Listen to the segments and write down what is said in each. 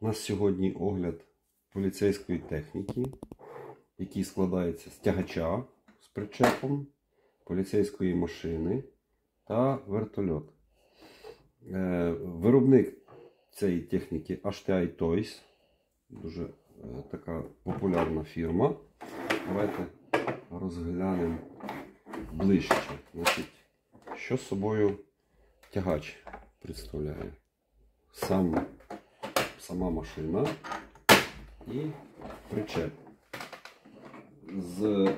У нас сьогодні огляд поліцейської техніки, який складається з тягача з причепом, поліцейської машини та вертольот. Е, Виробник цієї техніки HTI Toys. Дуже е, така популярна фірма. Давайте розглянемо ближче. Значить, що собою тягач представляє? Сам, сама машина і причеп з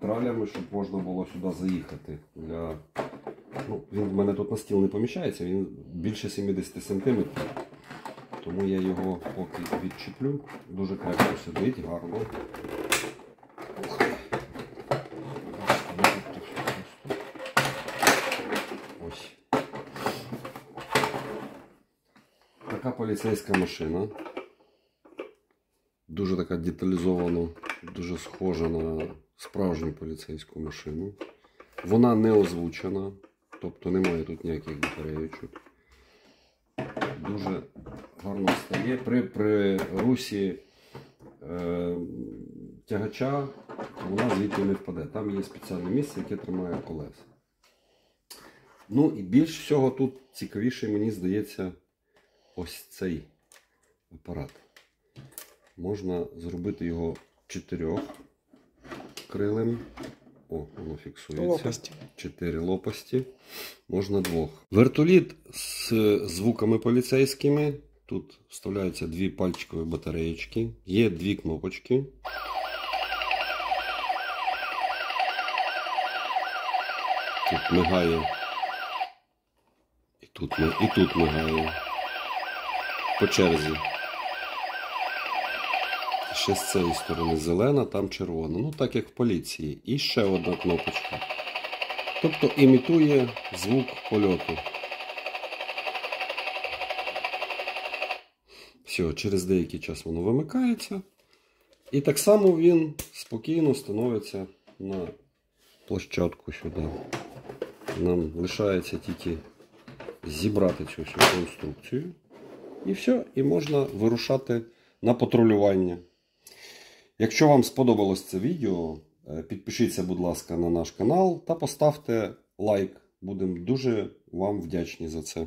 тралями, щоб можна було сюди заїхати. Для... Ну, він в мене тут на стіл не поміщається, він більше 70 см. Тому я його поки відчіплю. Дуже крепко сидить, гарно. Ух. Ось. Така поліцейська машина. Дуже така деталізована, дуже схожа на справжню поліцейську машину. Вона не озвучена, тобто немає тут ніяких батареючок. Дуже гарно стає. При, при русі е, тягача вона звідти не впаде. Там є спеціальне місце, яке тримає колеса. Ну і більш всього тут цікавіше, мені здається, ось цей апарат. Можна зробити його чотирьох крилем. О, воно фіксується. Лопасті. Чотири лопасті. Можна двох. Вертоліт з звуками поліцейськими. Тут вставляються дві пальчикові батареєчки. Є дві кнопочки. Тут мигає. І тут, і тут мигає. По черзі. Ще з цієї сторони зелена, там червона. Ну, так як в поліції. І ще одна кнопочка. Тобто імітує звук польоту. Все, через деякий час воно вимикається. І так само він спокійно становиться на площадку сюди. Нам лишається тільки зібрати цю всю конструкцію. І все, і можна вирушати на патрулювання. Якщо вам сподобалось це відео, е, підпишіться, будь ласка, на наш канал та поставте лайк. Будемо дуже вам вдячні за це.